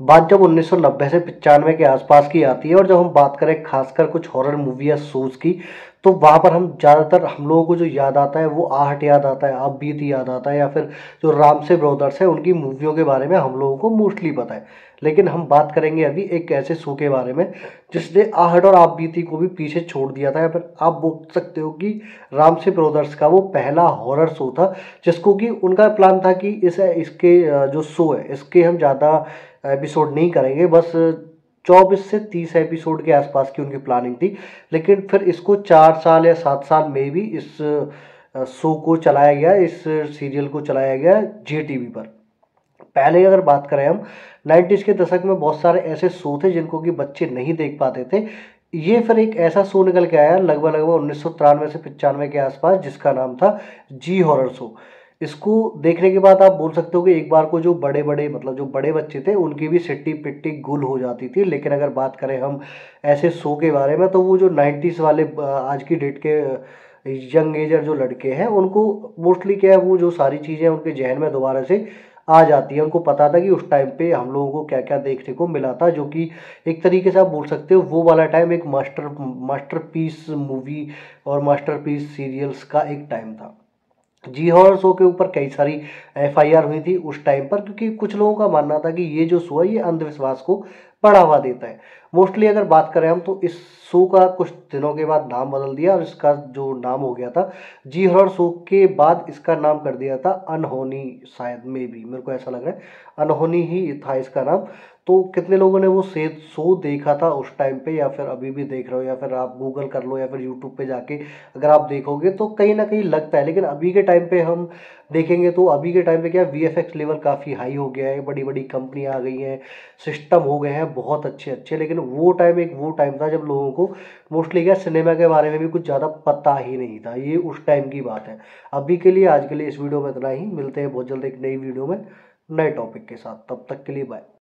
बात जब 1990 से पचानवे के आसपास की आती है और जब हम बात करें खासकर कुछ हॉरर मूवी या शोज़ की तो वहाँ पर हम ज़्यादातर हम लोगों को जो याद आता है, वो आहट याद आता है आप बीत याद आता है या फिर जो राम से ब्रदर्स है, उनकी मूवियों के बारे में हम लोगों को मोस्टली पता है। लेकिन हम बात करेंगे अभी एक ऐसे शो के बारे में, जिसने आहट और आप बीती को भी पीछे छोड़ दिया था। या फिर आप बोल सकते हो कि राम से ब्रदर्स का वो पहला हॉरर शो था, जिसको कि उनका प्लान था कि इस, इसके, जो शो है, इसके हम ज़्यादा एपिसोड नहीं करेंगे। बस चौबीस से तीस एपिसोड के आसपास की उनकी प्लानिंग थी, लेकिन फिर इसको चार साल या सात साल में भी इस शो को चलाया गया, इस सीरियल को चलाया गया जे टी पर। पहले अगर बात करें हम नाइन्टीज़ के दशक में बहुत सारे ऐसे शो थे जिनको कि बच्चे नहीं देख पाते थे। ये फिर एक ऐसा शो निकल के आया, लगभग लगभग उन्नीस सौ तिरानवे से पचानवे के आसपास, जिसका नाम था जी हॉरर शो। इसको देखने के बाद आप बोल सकते हो कि एक बार को जो बड़े बड़े मतलब जो बड़े बच्चे थे, उनकी भी सिट्टी पिट्टी गुल हो जाती थी। लेकिन अगर बात करें हम ऐसे शो के बारे में तो वो जो नाइन्टीज़ वाले आज की डेट के यंग एजर जो लड़के हैं, उनको मोस्टली क्या है, वो जो सारी चीज़ें उनके जहन में दोबारा से आ जाती है। उनको पता था कि उस टाइम पे हम लोगों को क्या क्या देखने को मिला था, जो कि एक तरीके से आप बोल सकते हो, वो वाला टाइम एक मास्टर मास्टर पीस मूवी और मास्टर पीस सीरियल्स का एक टाइम था। जी हॉर शो के ऊपर कई सारी एफआईआर हुई थी उस टाइम पर, क्योंकि कुछ लोगों का मानना था कि ये जो शो है, ये अंधविश्वास को बढ़ावा देता है। मोस्टली अगर बात करें हम तो इस शो का कुछ दिनों के बाद नाम बदल दिया और इसका जो नाम हो गया था, जी हॉरर शो के बाद इसका नाम कर दिया था अनहोनी, शायद में भी मेरे को ऐसा लग रहा है। अनहोनी ही था इसका नाम। तो कितने लोगों ने वो से शो देखा था उस टाइम पे या फिर अभी भी देख रहे हो या फिर आप गूगल कर लो या फिर यूट्यूब पे जाके अगर आप देखोगे तो कहीं ना कहीं लगता है। लेकिन अभी के टाइम पे हम देखेंगे तो अभी के टाइम पे क्या वी एफ़ लेवल काफ़ी हाई हो गया है, बड़ी बड़ी कंपनियाँ आ गई हैं सिस्टम हो गए हैं, बहुत अच्छे अच्छे, लेकिन वो टाइम एक वो टाइम था जब लोगों को मोस्टली क्या सिनेमा के बारे में भी कुछ ज़्यादा पता ही नहीं था। ये उस टाइम की बात है। अभी के लिए, आज के लिए इस वीडियो में इतना ही। मिलते हैं बहुत जल्द एक नई वीडियो में, नए टॉपिक के साथ। तब तक के लिए बाय